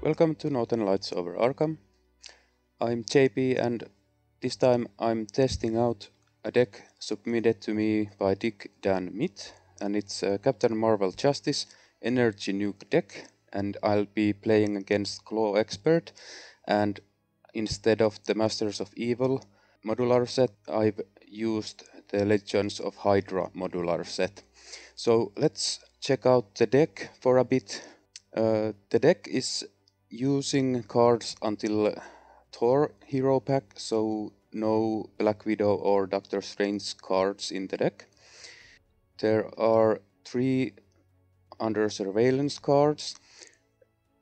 Welcome to Northern Lights over Arkham. I'm JP and this time I'm testing out a deck submitted to me by Dick Dan Mitt and it's a Captain Marvel Justice Energy Nuke deck and I'll be playing against Klaw Expert and instead of the Masters of Evil modular set I've used the Legions of Hydra modular set. So let's check out the deck for a bit. Uh, the deck is using cards until Thor hero pack, so no Black Widow or Doctor Strange cards in the deck. There are three under surveillance cards.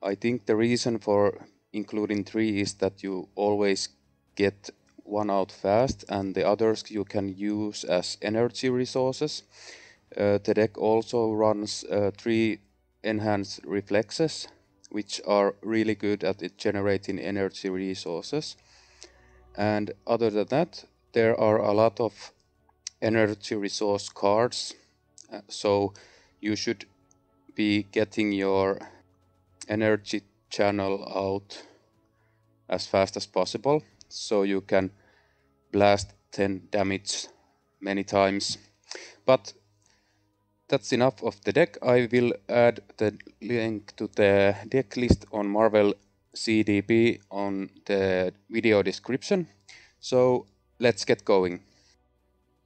I think the reason for including three is that you always get one out fast and the others you can use as energy resources. Uh, the deck also runs uh, three enhanced reflexes which are really good at generating energy resources. And other than that, there are a lot of energy resource cards. Uh, so you should be getting your energy channel out as fast as possible so you can blast 10 damage many times. But that's enough of the deck. I will add the link to the deck list on Marvel CDB on the video description. So let's get going.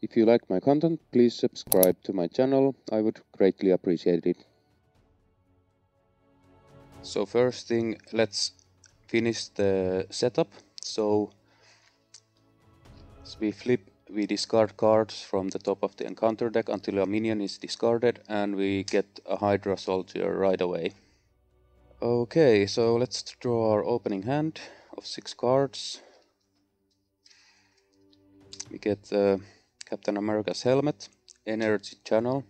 If you like my content, please subscribe to my channel. I would greatly appreciate it. So first thing, let's finish the setup. So as we flip we discard cards from the top of the encounter deck until a minion is discarded and we get a Hydra Soldier right away. Okay, so let's draw our opening hand of six cards. We get uh, Captain America's helmet, energy channel,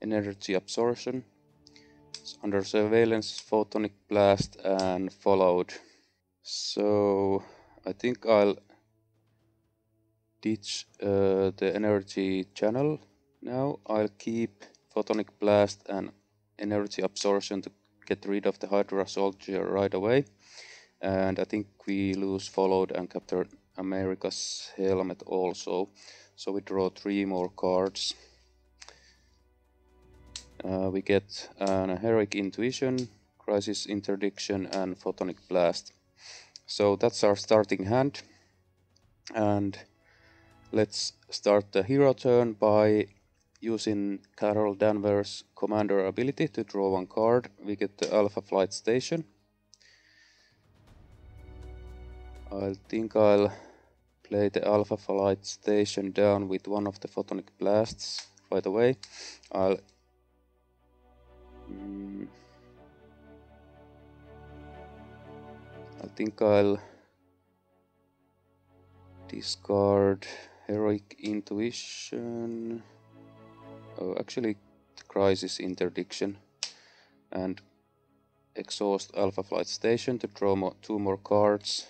energy absorption, it's under surveillance, photonic blast and followed. So I think I'll ditch uh, the energy channel now. I'll keep photonic blast and energy absorption to get rid of the Hydra soldier right away. And I think we lose followed and Captain America's helmet also. So we draw three more cards. Uh, we get an heroic intuition, crisis interdiction and photonic blast. So that's our starting hand. And Let's start the hero turn by using Carol Danvers' commander ability to draw one card. We get the Alpha Flight Station. I think I'll play the Alpha Flight Station down with one of the Photonic Blasts right away. I'll mm, I think I'll discard Heroic Intuition. Oh, actually, Crisis Interdiction. And exhaust Alpha Flight Station to draw two more cards.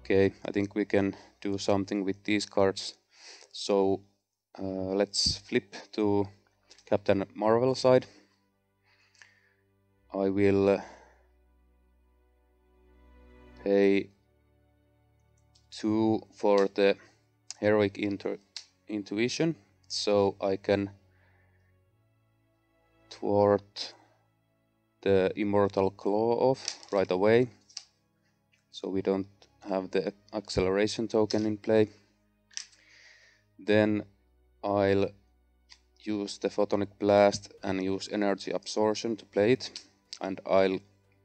Okay, I think we can do something with these cards. So uh, let's flip to Captain Marvel side. I will uh, pay 2 for the heroic intuition so I can thwart the immortal Klaw off right away so we don't have the acceleration token in play. Then I'll use the photonic blast and use energy absorption to play it and I'll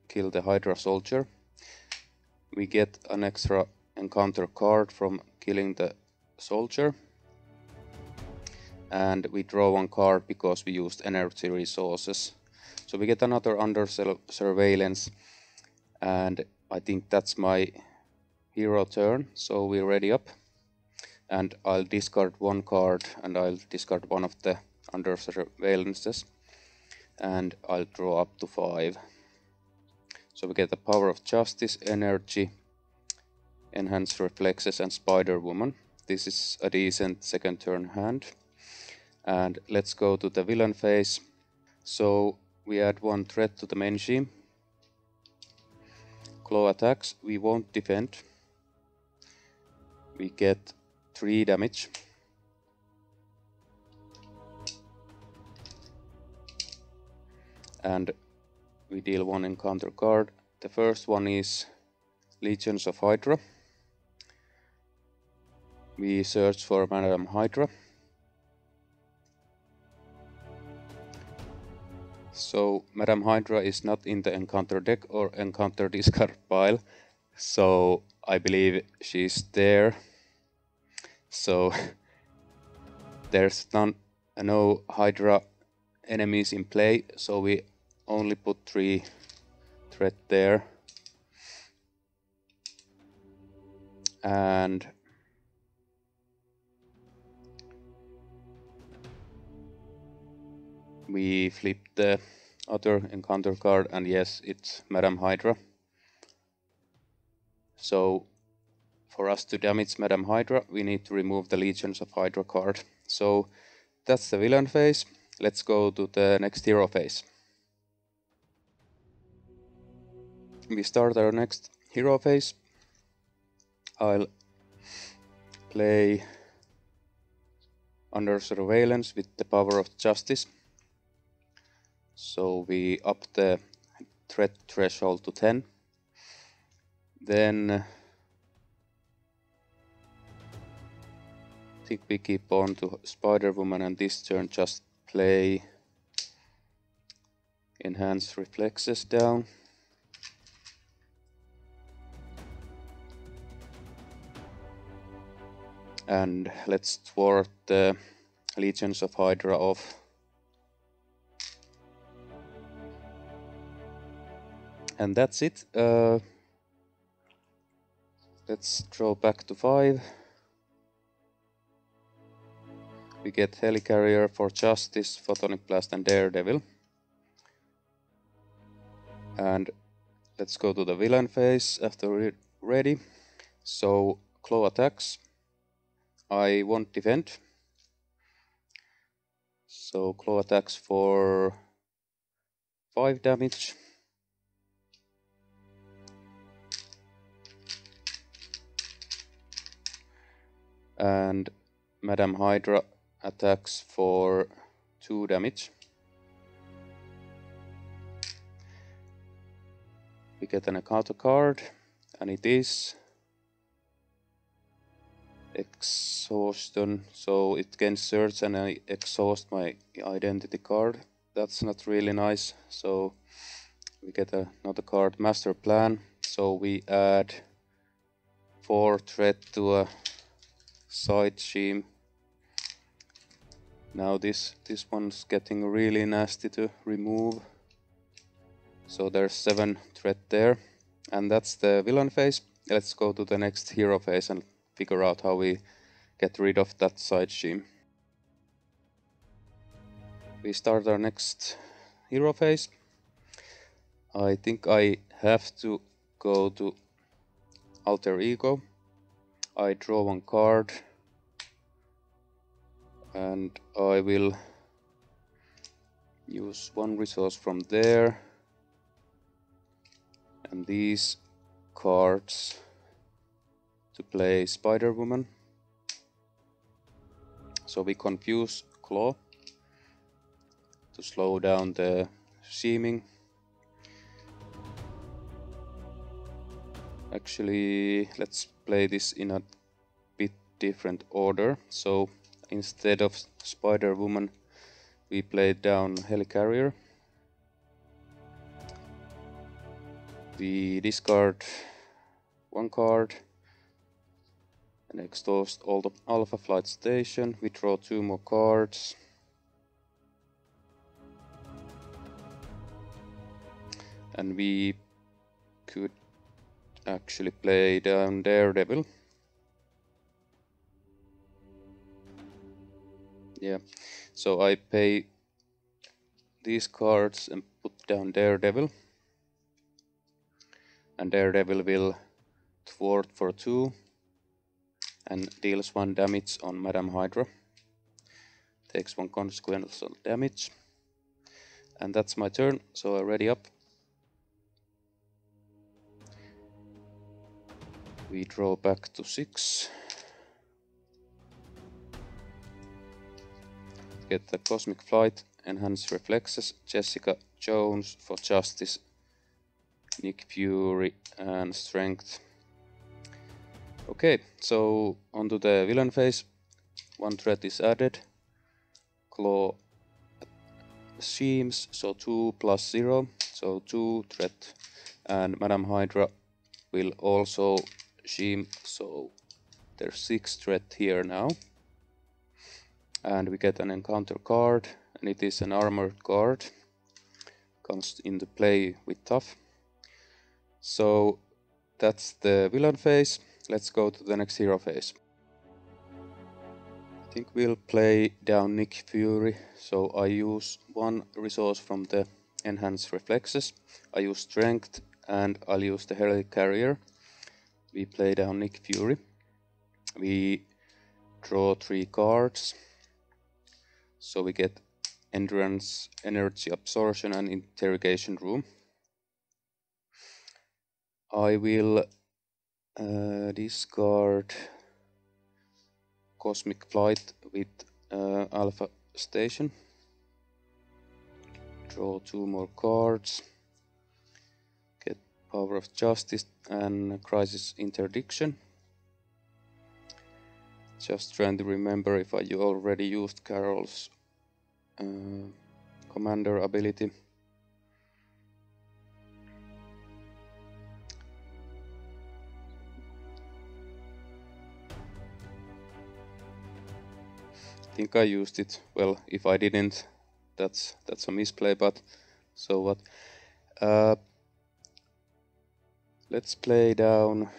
kill the hydra soldier we get an extra encounter card from killing the soldier. And we draw one card because we used energy resources. So we get another under surveillance. And I think that's my hero turn. So we're ready up. And I'll discard one card and I'll discard one of the under surveillances. And I'll draw up to five so we get the power of justice, energy, enhanced reflexes and Spider Woman. This is a decent second turn hand. And let's go to the villain phase. So we add one threat to the main scheme. Claw attacks, we won't defend. We get 3 damage. And we deal one encounter card. The first one is Legions of Hydra. We search for Madam Hydra. So Madam Hydra is not in the encounter deck or encounter discard pile. So I believe she's there. So there's none, no Hydra enemies in play. So we only put three threat there. And we flip the other encounter card and yes it's Madam Hydra. So for us to damage Madam Hydra we need to remove the Legions of Hydra card. So that's the villain phase. Let's go to the next hero phase we start our next hero phase. I'll play under surveillance with the power of justice. So we up the threat threshold to 10 then I think we keep on to Spider Woman and this turn just play enhance reflexes down and let's thwart the legions of Hydra off and that's it. Uh, let's draw back to 5. We get Helicarrier for Justice, Photonic Blast and Daredevil. And let's go to the villain phase after we're ready. So, Klaw attacks. I won't defend. So, Klaw attacks for 5 damage. and Madam Hydra attacks for 2 damage. We get an encounter card and it is exhaustion so it can search and I exhaust my identity card that's not really nice so we get another card master plan so we add 4 threat to a side scheme. Now this, this one's getting really nasty to remove. So there's 7 threat there. And that's the villain phase. Let's go to the next hero phase and figure out how we get rid of that side scheme. We start our next hero phase. I think I have to go to alter ego I draw one card and I will use one resource from there and these cards to play Spider Woman. So we confuse Klaw to slow down the scheming. Actually, let's play this in a bit different order. So instead of Spider Woman, we play down Helicarrier. We discard one card and exhaust all the Alpha Flight Station. We draw two more cards. And we could actually play down Daredevil. Yeah, so I pay these cards and put down Daredevil. And Daredevil will thwart for 2 and deals 1 damage on Madam Hydra. Takes 1 consequential damage. And that's my turn, so I ready up. We draw back to 6. Get the Cosmic Flight, Enhance Reflexes, Jessica Jones for Justice, Nick Fury and Strength. Okay, so onto the villain phase. One threat is added. Klaw schemes, so 2 plus 0, so 2 threat. And Madame Hydra will also scheme, so there's 6 threat here now. And we get an encounter card, and it is an armored guard. Comes into play with tough. So that's the villain phase. Let's go to the next hero phase. I think we'll play down Nick Fury, so I use one resource from the enhanced reflexes. I use strength and I'll use the Helicarrier. We play down Nick Fury. We draw three cards. So we get endurance, energy absorption and interrogation room. I will uh, discard Cosmic Flight with uh, Alpha Station. Draw two more cards. Get Power of Justice and Crisis Interdiction. Just trying to remember if I already used Carol's uh, commander ability. Think I used it. Well, if I didn't, that's that's a misplay, but so what. Uh, let's play down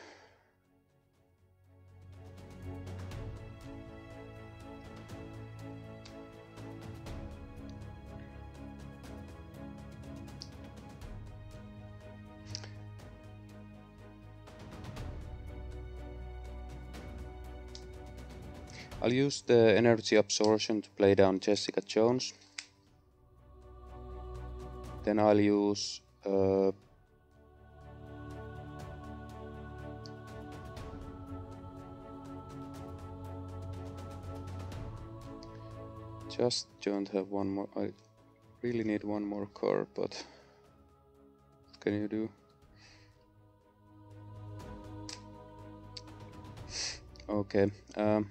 I'll use the energy absorption to play down Jessica Jones. Then I'll use uh, just don't have one more I really need one more card but what can you do okay um,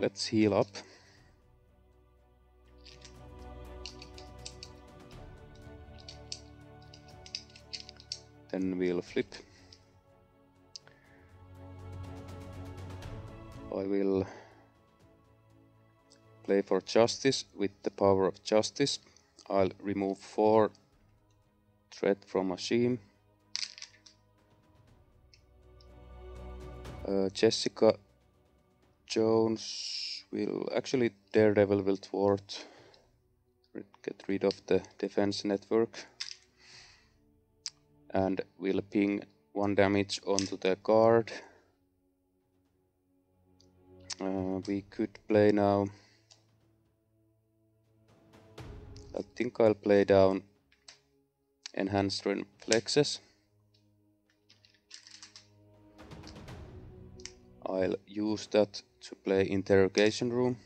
Let's heal up. Then we'll flip. I will play for justice with the power of justice. I'll remove four threat from machine. Uh, Jessica Jones will actually Daredevil will thwart get rid of the defense network and will ping one damage onto the guard. Uh, we could play now. I think I'll play down enhanced reflexes. I'll use that to play interrogation room.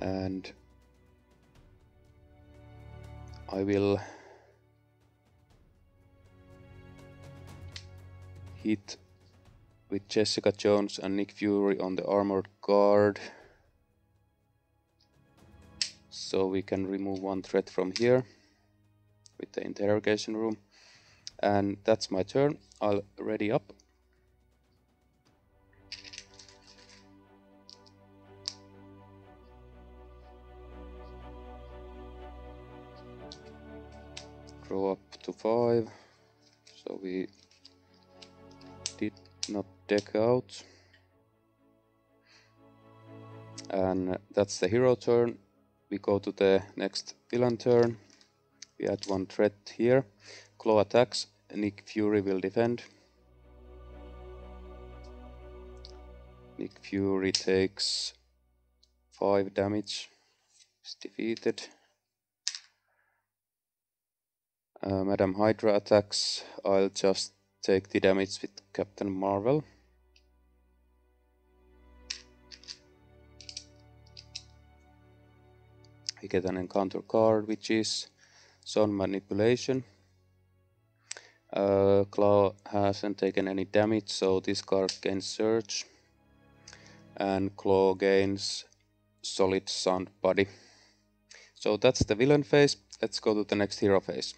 And I will hit with Jessica Jones and Nick Fury on the armored guard. So we can remove one threat from here with the interrogation room and that's my turn. I'll ready up. Draw up to 5, so we did not deck out. And that's the hero turn. We go to the next villain turn. We add one threat here. Klaw attacks, Nick Fury will defend. Nick Fury takes 5 damage. Is defeated. Uh, Madam Hydra attacks. I'll just take the damage with Captain Marvel. We get an encounter card which is Zone Manipulation. Uh, Klaw hasn't taken any damage, so this card gains Surge. And Klaw gains Solid Sound Body. So that's the villain phase. Let's go to the next hero phase.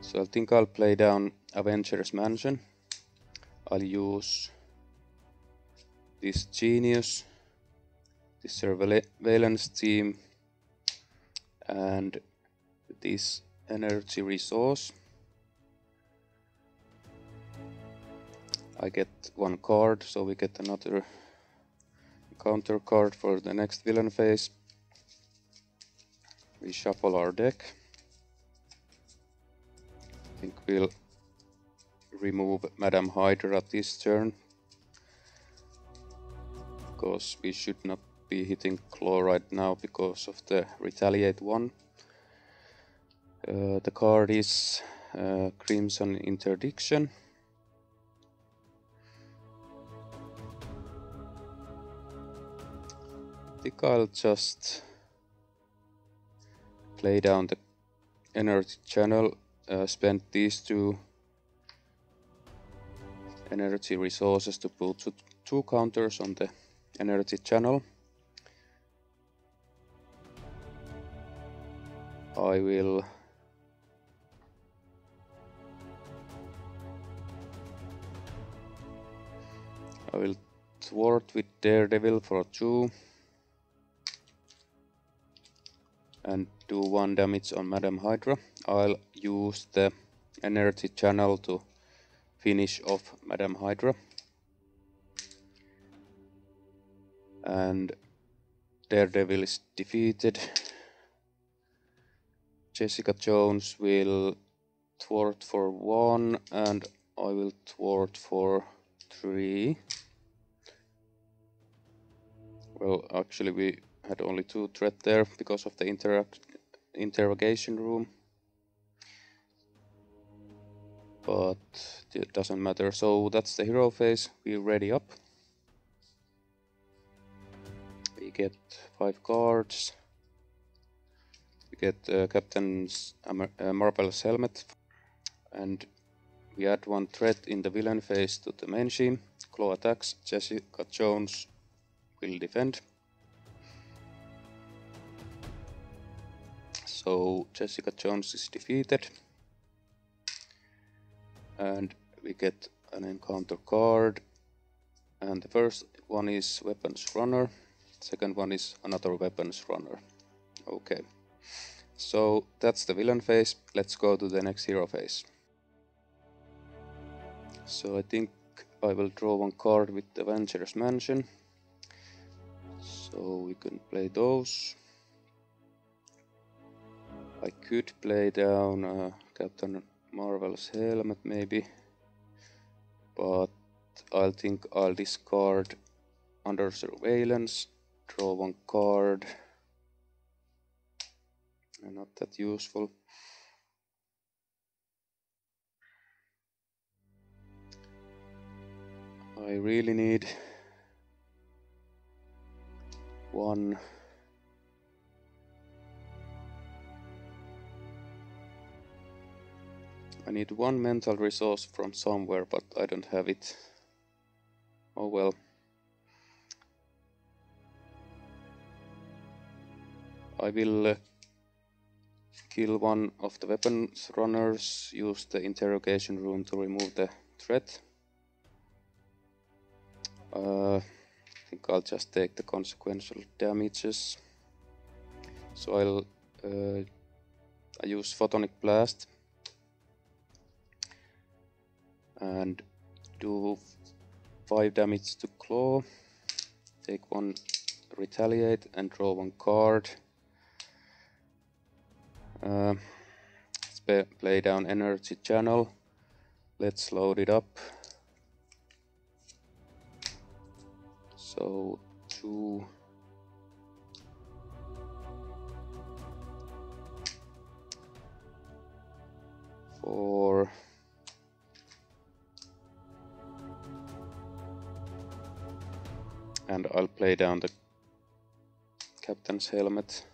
So I think I'll play down Avengers Mansion. I'll use this Genius, this Surveillance Team, and this Energy Resource. I get one card, so we get another counter card for the next villain phase. We shuffle our deck. I think we'll remove Madame Hydra at this turn. Because we should not be hitting Klaw right now because of the Retaliate one. Uh, the card is uh, Crisis Interdiction. I think I'll just play down the energy channel, uh, spend these two energy resources to put two, two counters on the energy channel. I will I will thwart with Daredevil for two. and do one damage on Madam Hydra. I'll use the energy channel to finish off Madam Hydra. And Daredevil is defeated. Jessica Jones will thwart for one and I will thwart for three. Well, actually we had only two threat there because of the interrogation room. But it doesn't matter. So that's the hero phase. We ready up. We get five cards. We get uh, Captain's uh, Marvel's helmet. And we add one threat in the villain phase to the main scheme. Klaw attacks. Jessica Jones will defend. So Jessica Jones is defeated. And we get an encounter card. And the first one is Weapons Runner. Second one is another Weapons Runner. Okay. So that's the villain phase. Let's go to the next hero phase. So I think I will draw one card with the Avengers Mansion. So we can play those. I could play down uh, Captain Marvel's helmet maybe, but I'll think I'll discard under surveillance, draw one card, not that useful. I really need one I need one mental resource from somewhere, but I don't have it. Oh well. I will uh, kill one of the weapons runners, use the interrogation room to remove the threat. Uh, think I'll just take the consequential damages. So I'll uh, I use photonic blast and do 5 damage to Klaw. Take one retaliate and draw one card. Uh, play down energy channel. Let's load it up So two. Four. And I'll play down the captain's helmet.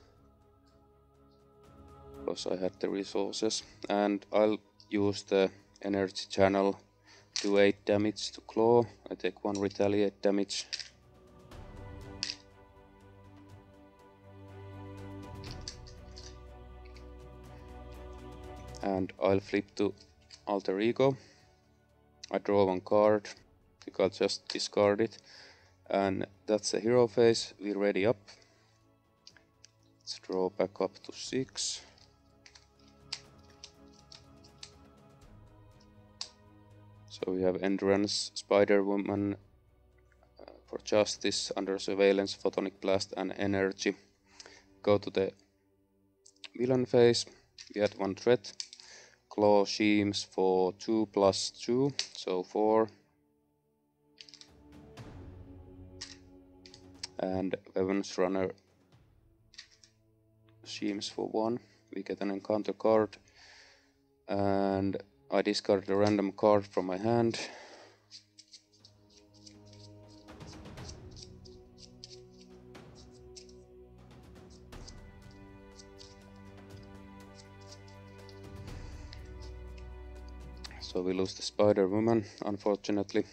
Because I had the resources. And I'll use the energy channel to 8 damage to Klaw. I take 1 retaliate damage and I'll flip to alter ego. I draw one card. I'll just discard it. And that's the hero phase. We're ready up. Let's draw back up to 6 so we have endurance spider woman uh, for justice under surveillance photonic blast and energy. Go to the villain phase. We had one threat Klaw schemes for 2 plus 2 so 4 and weapons runner schemes for 1 we get an encounter card. And I discard a random card from my hand So we lose the Spider Woman, unfortunately.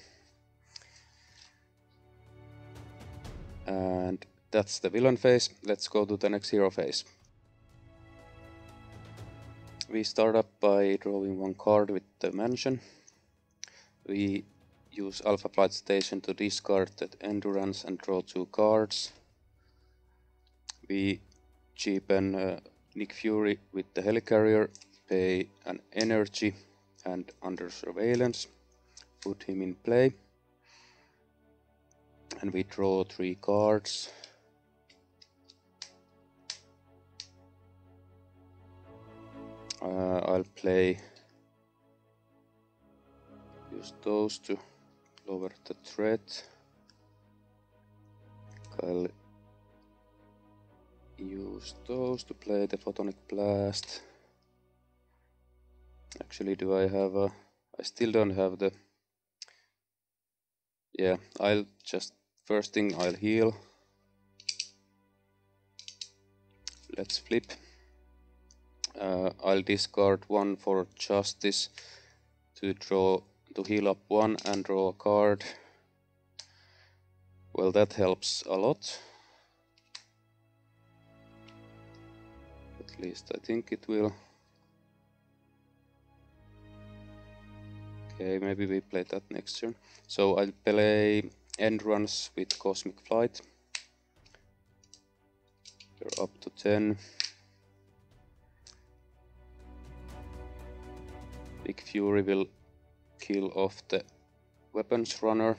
And that's the villain phase. Let's go to the next hero phase. We start up by drawing one card with the mansion. We use Alpha Flight Station to discard that endurance and draw two cards. We cheapen uh, Nick Fury with the helicarrier, pay an energy and under surveillance. Put him in play. And we draw three cards. Uh, I'll play use those to lower the threat. I'll use those to play the photonic blast. Actually, do I have a... I still don't have the... Yeah, I'll just... First thing, I'll heal. Let's flip. Uh, I'll discard one for justice to draw to heal up one and draw a card. Well, that helps a lot. At least I think it will. Okay, maybe we play that next turn. So I'll play Endurance with Cosmic Flight. You're up to 10. Nick Fury will kill off the weapons runner.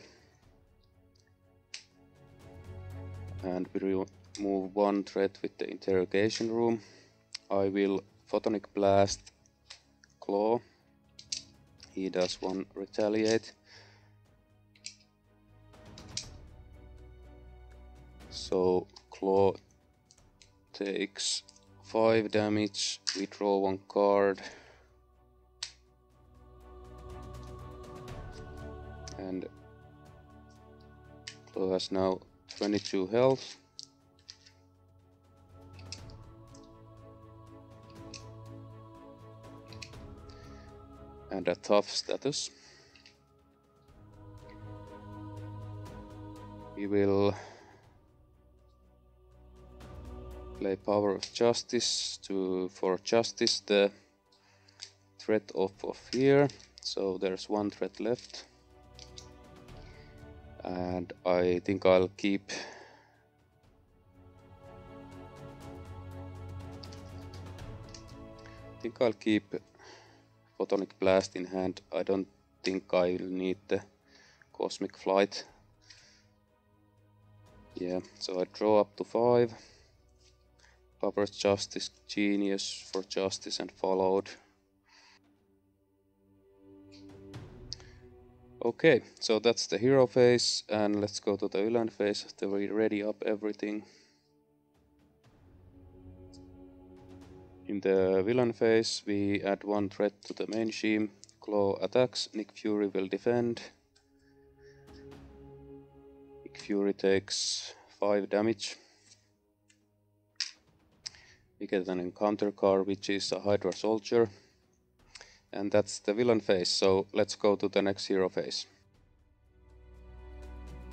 And we remove one threat with the interrogation room. I will Photonic Blast Klaw he does one retaliate. So Klaw takes 5 damage, we draw one card. And Klaw has now 22 health. And a tough status. We will play Power of Justice to for justice the threat of, of fear. So there's one threat left. And I think I'll keep I think I'll keep photonic blast in hand. I don't think I'll need the cosmic flight. Yeah, so I draw up to five. Covers justice, genius for justice and followed. Okay, so that's the hero phase, and let's go to the villain phase after we ready up everything. In the villain phase, we add one threat to the main team. Klaw attacks, Nick Fury will defend. Nick Fury takes 5 damage. We get an encounter card, which is a Hydra Soldier. And that's the villain phase, so let's go to the next hero phase.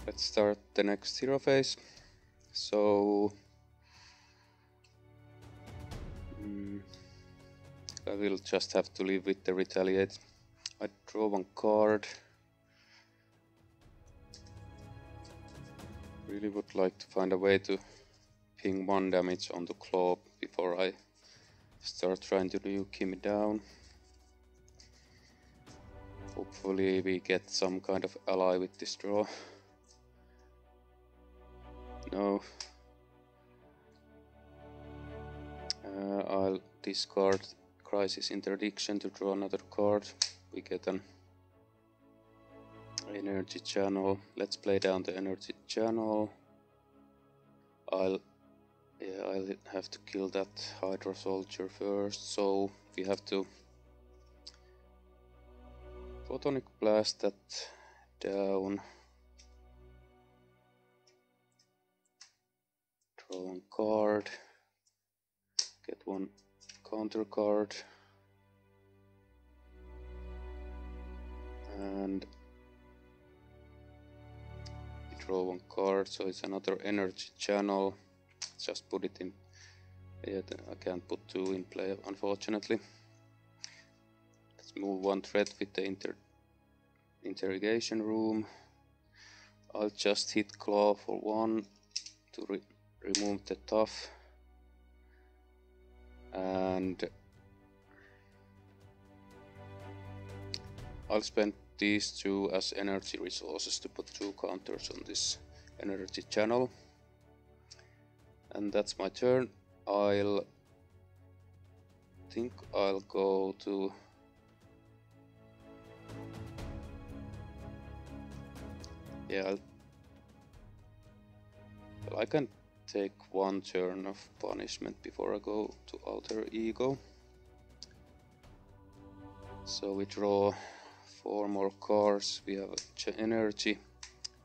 Let's start the next hero phase. So... Mm, I will just have to live with the retaliate. I draw one card. Really would like to find a way to ping one damage on the Klaw before I start trying to nuke him down. Hopefully we get some kind of ally with this draw. No. Uh, I'll discard Crisis Interdiction to draw another card. We get an energy channel. Let's play down the energy channel. I'll yeah, I'll have to kill that Hydra soldier first, so we have to photonic blast that down. Draw one card. Get one counter card. And draw one card, so it's another energy channel. Just put it in. Yeah, I can't put two in play, unfortunately. Let's move one thread with the inter interrogation room. I'll just hit Klaw for one to re remove the tough. And I'll spend these two as energy resources to put two counters on this energy channel. And that's my turn. I'll think I'll go to yeah I'll, well, I can take one turn of punishment before I go to alter ego so we draw four more cards. We have energy,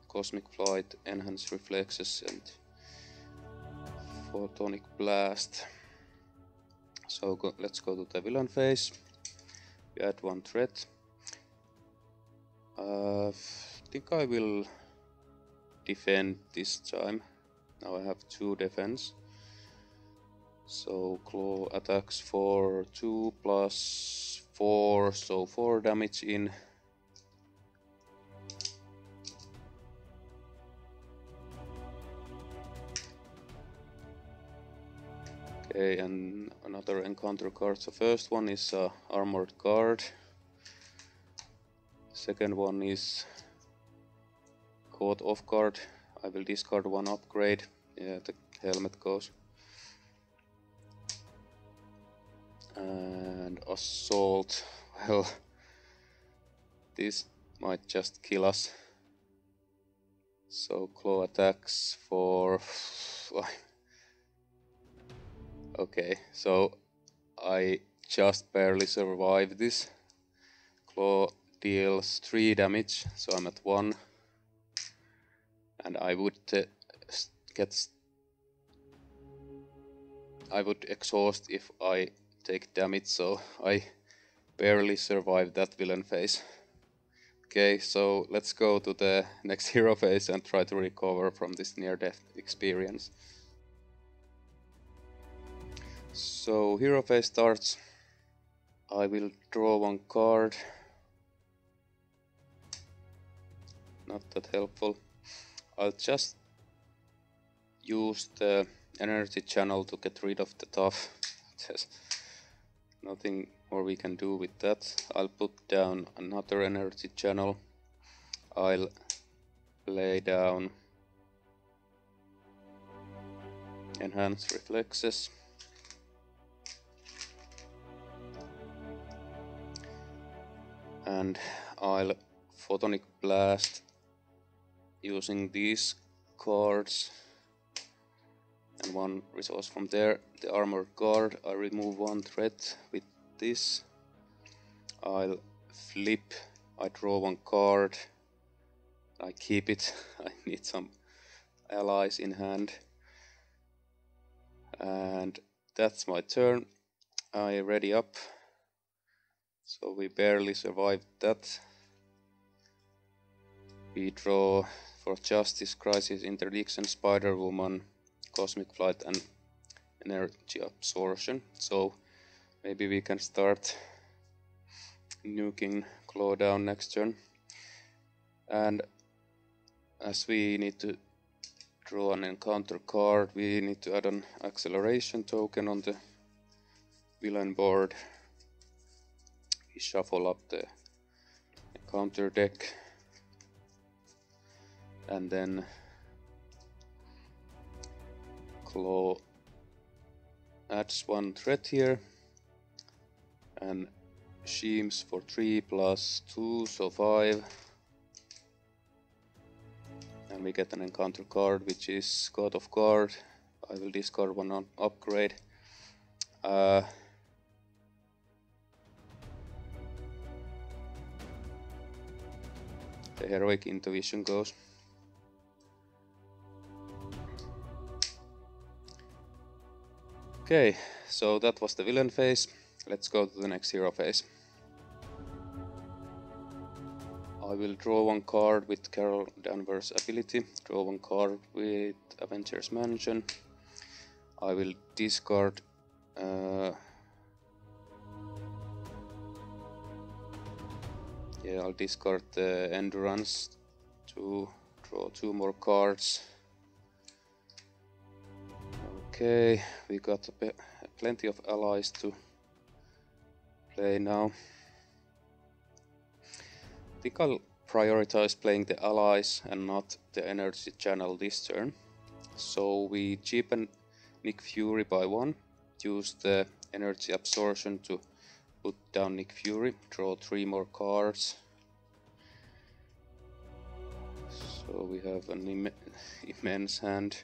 cosmic flight, enhanced reflexes, and photonic blast. So go, let's go to the villain phase. We add one threat. Uh, I think I will defend this time. Now I have two defense. So Klaw attacks for 2 plus 4, so 4 damage in Okay, and another encounter card. So first one is uh, armored guard. Second one is caught off guard. I will discard one upgrade. Yeah, the helmet goes. And assault. Well, this might just kill us. So Klaw attacks for Okay, so I just barely survived this. Klaw deals 3 damage, so I'm at 1. And I would uh, get... I would exhaust if I take damage, so I barely survived that villain phase. Okay, so let's go to the next hero phase and try to recover from this near-death experience. So hero phase starts. I will draw one card. Not that helpful. I'll just use the energy channel to get rid of the tough. There's nothing more we can do with that. I'll put down another energy channel. I'll lay down enhance reflexes. and I'll Photonic Blast using these cards and one resource from there. The armor Guard, I remove one threat with this. I'll flip, I draw one card, I keep it, I need some allies in hand. And that's my turn. I ready up. So we barely survived that. We draw for Justice, Crisis, Interdiction, Spider-Woman, Cosmic Flight and Energy Absorption. So maybe we can start nuking Klaw down next turn. And as we need to draw an encounter card, we need to add an acceleration token on the villain board. We shuffle up the encounter deck and then Klaw adds one threat here. And schemes for 3 plus 2 so 5 and we get an encounter card which is God of Guard. I will discard one on upgrade. Uh, the heroic intuition goes Okay, so that was the villain phase. Let's go to the next hero phase. I will draw one card with Carol Danvers' ability, draw one card with Avengers Mansion. I will discard uh, yeah, I'll discard the endurance to draw two more cards. Okay, we got plenty of allies to play now. I think I'll prioritize playing the allies and not the energy channel this turn. So we cheapen Nick Fury by one, use the energy absorption to put down Nick Fury, draw three more cards. So we have an Im immense hand.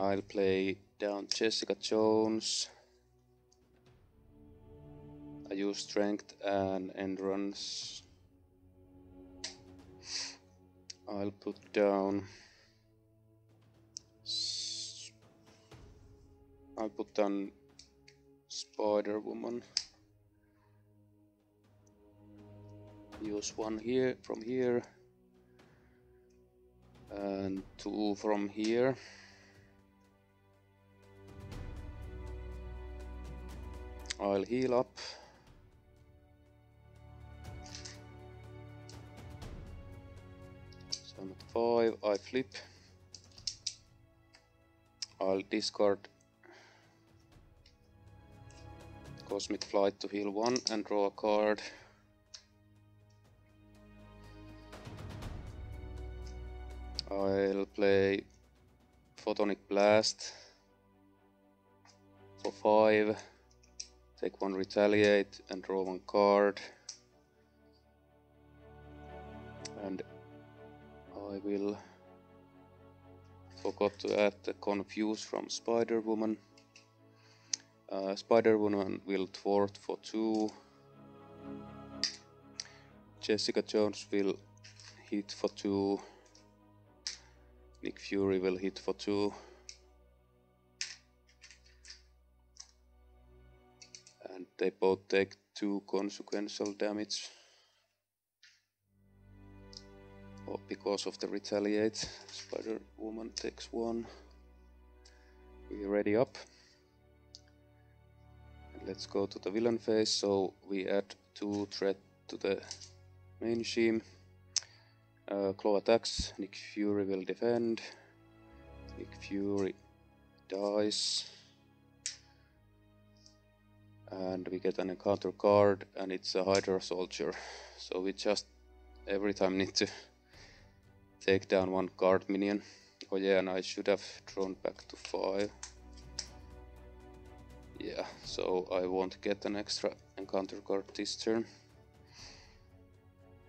I'll play down Jessica Jones. I use strength and endurance. I'll put down. I'll put down Spider Woman. Use one here from here and two from here. I'll heal up. So I'm at 5, I flip. I'll discard Cosmic Flight to heal 1 and draw a card. I'll play Photonic Blast for 5. Take one retaliate and draw one card. And I will forgot to add the confuse from Spider Woman. Uh, Spider Woman will thwart for two. Jessica Jones will hit for two. Nick Fury will hit for two. They both take two consequential damage. Oh, because of the retaliate, Spider Woman takes one. We ready up. And let's go to the villain phase. So we add two threat to the main scheme. Uh, Klaw attacks. Nick Fury will defend. Nick Fury dies and we get an encounter card and it's a Hydra soldier so we just every time need to take down one card minion oh yeah and I should have drawn back to 5 yeah so I won't get an extra encounter card this turn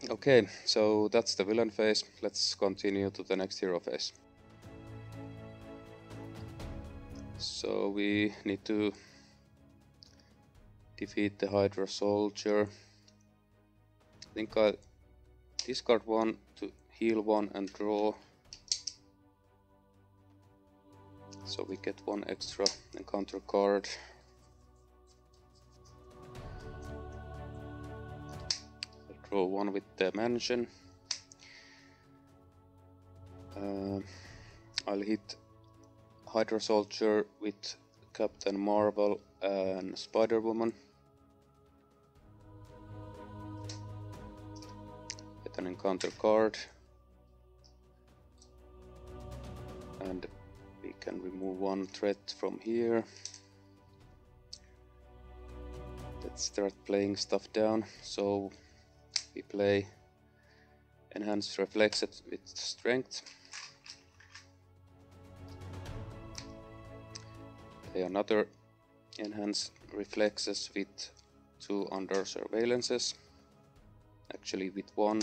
Okay, so that's the villain phase. Let's continue to the next hero phase. So we need to defeat the Hydra soldier. I think I discard one to heal one and draw. So we get one extra encounter card. draw one with the mansion. Uh, I'll hit Hydra Soldier with Captain Marvel and Spider an encounter card. And we can remove one threat from here. Let's start playing stuff down. So we play enhanced reflexes with strength. Play another enhanced reflexes with two under surveillances. Actually with one,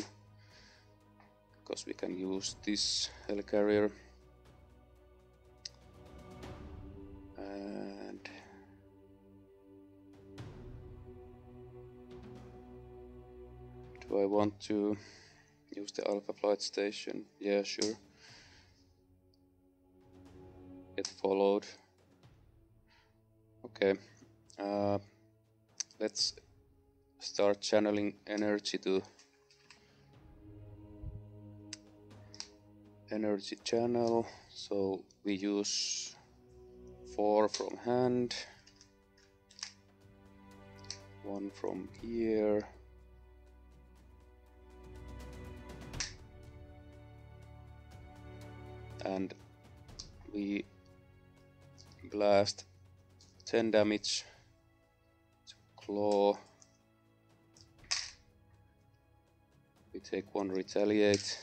because we can use this helicarrier. Do I want to use the Alpha Flight Station? Yeah, sure. Get followed. Okay. Uh, let's start channeling energy to energy channel. So we use four from hand, one from here. and we blast 10 damage to Klaw we take one retaliate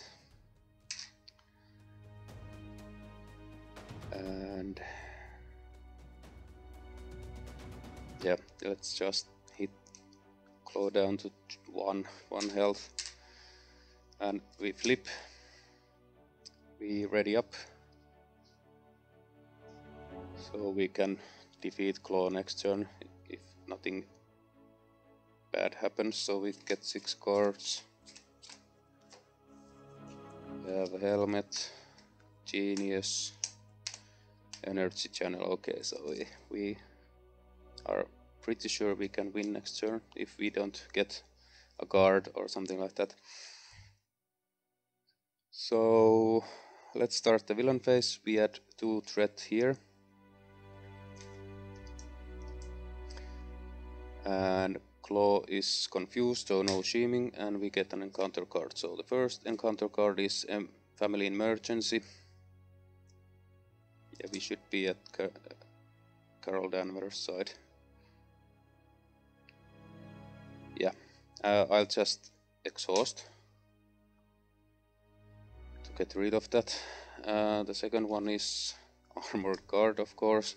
and yeah let's just hit Klaw down to one one health. And we flip. We ready up. So we can defeat Klaw next turn if nothing bad happens. So we get six cards. We have a helmet genius energy channel okay so we, we are pretty sure we can win next turn if we don't get a guard or something like that so let's start the villain phase. We add two threat here. And Klaw is confused, so no scheming, and we get an encounter card. So the first encounter card is um, Family Emergency. We should be at Car Carol Danvers' side. Yeah, uh, I'll just exhaust to get rid of that. Uh, the second one is armored guard, of course.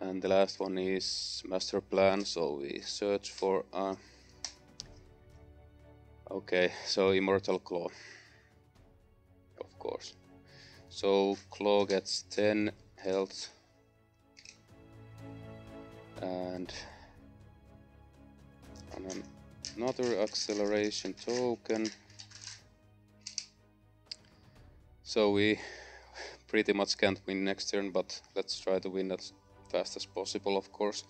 And the last one is master plan, so we search for... Uh, okay, so immortal Klaw. So Klaw gets 10 health. And another acceleration token. So we pretty much can't win next turn, but let's try to win as fast as possible, of course.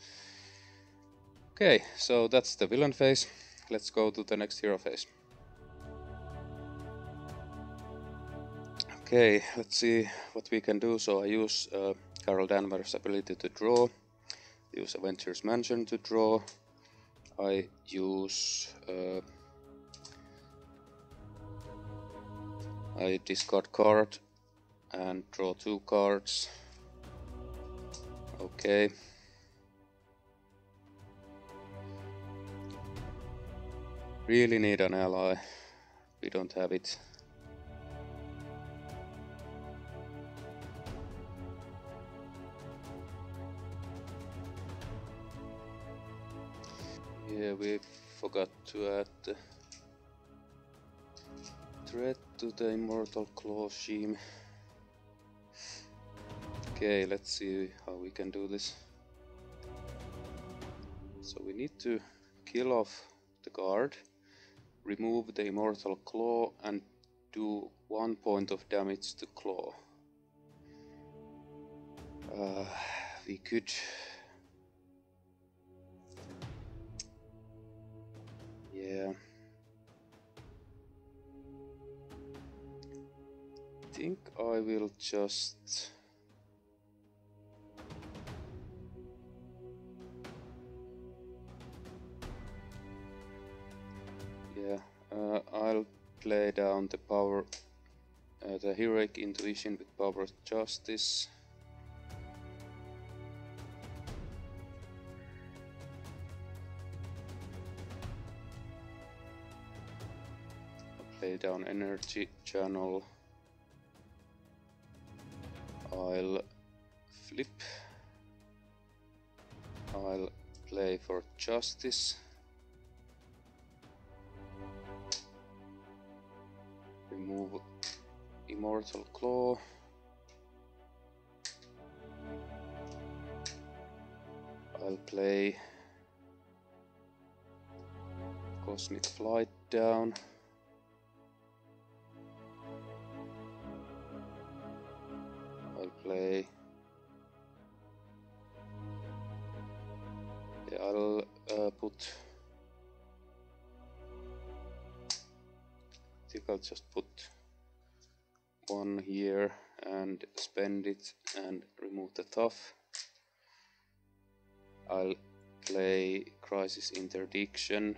Okay, so that's the villain phase. Let's go to the next hero phase. Okay, let's see what we can do. So I use uh, Carol Danvers' ability to draw, use Avengers Mansion to draw, I use uh, I discard card and draw two cards. Okay. Really need an ally. We don't have it. Yeah, we forgot to add threat to the Immortal Klaw scheme Okay, let's see how we can do this. So we need to kill off the guard, remove the Immortal Klaw and do one point of damage to Klaw. Uh, we could yeah. I think I will just yeah uh, I'll play down the power uh, the heroic intuition with power justice down energy channel. I'll flip. I'll play for justice. Remove immortal Klaw. I'll play cosmic flight down play. Yeah, I'll uh, put. I think I'll just put one here and spend it and remove the tough. I'll play Crisis Interdiction.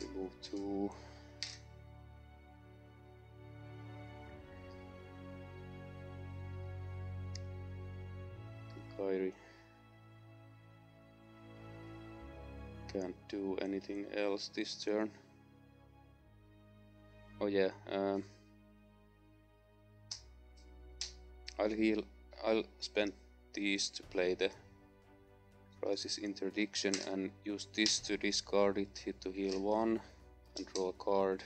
Remove two. Kairi. Can't do anything else this turn. Oh yeah, um, I'll heal, I'll spend these to play the Crisis Interdiction and use this to discard it, hit to heal one and draw a card.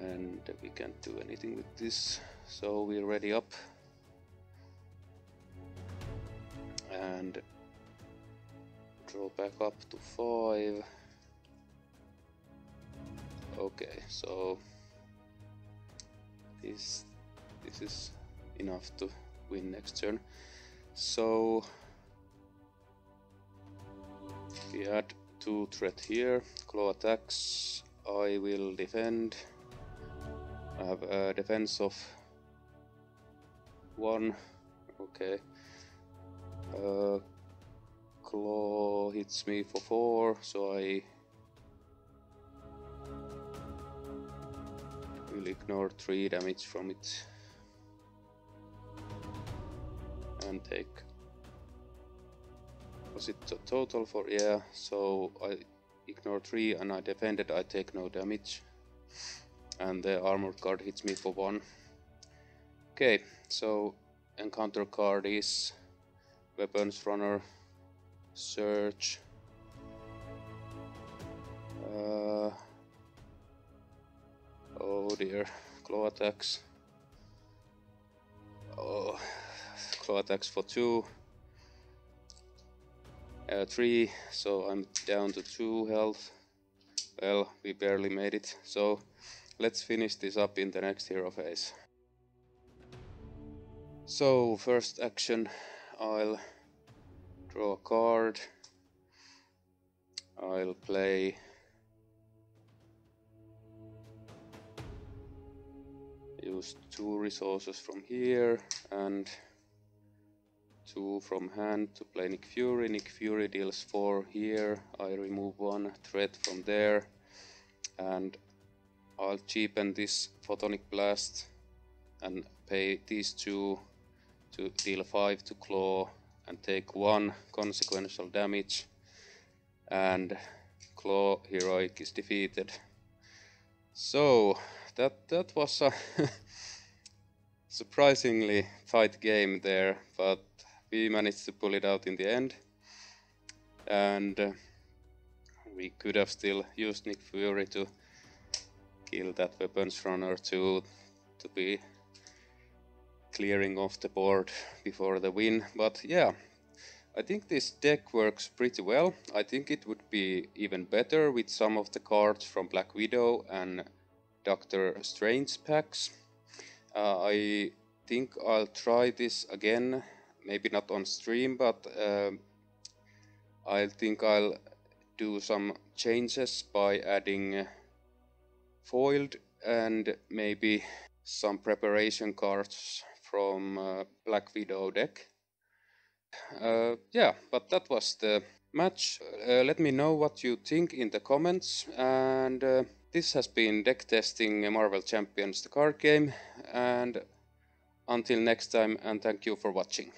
And we can't do anything with this, so we're ready up. And draw back up to 5 okay so this this is enough to win next turn. So we had two threat here Klaw attacks. I will defend. I have a defense of one. Okay uh, Klaw hits me for 4, so I will ignore 3 damage from it. And take... Was it a total for... yeah, so I ignore 3 and I defended, I take no damage. And the armored guard hits me for 1. Okay, so encounter card is weapons runner search. Uh, oh dear Klaw attacks. Oh Klaw attacks for two. Uh, three so I'm down to two health. Well we barely made it. So let's finish this up in the next hero phase. So first action I'll draw a card. I'll play use two resources from here and two from hand to play Nick Fury. Nick Fury deals four here. I remove one threat from there and I'll cheapen this Photonic Blast and pay these two to deal 5 to Klaw and take 1 consequential damage and Klaw heroic is defeated. So that that was a surprisingly tight game there, but we managed to pull it out in the end. And uh, we could have still used Nick Fury to kill that weapons runner to to be clearing off the board before the win. But yeah, I think this deck works pretty well. I think it would be even better with some of the cards from Black Widow and Doctor Strange packs. Uh, I think I'll try this again, maybe not on stream, but uh, I think I'll do some changes by adding foiled and maybe some preparation cards from uh, Black Widow deck. Uh, yeah, but that was the match. Uh, let me know what you think in the comments. And this has been deck testing Marvel Champions the card game. And until next time, and thank you for watching.